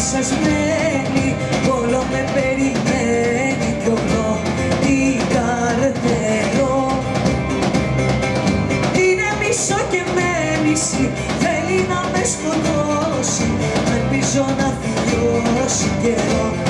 σας μένει Όλο με περιμένει κι όλο την Είναι μισό και μένηση Θέλει να με σκοτώσει Αν πίσω να τελειώσει καιρό.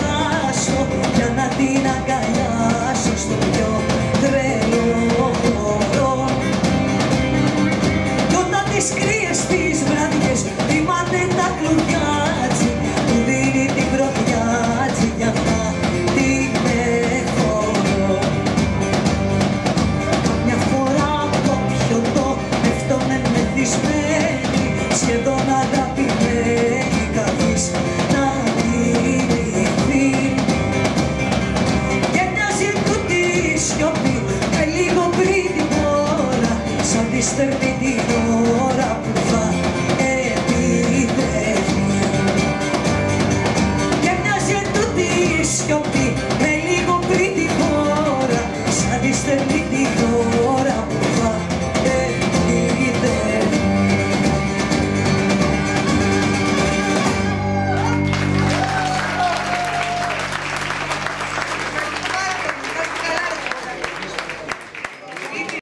την αγκαλιά σου στο πιο τρελό χώρο. Κι τις ser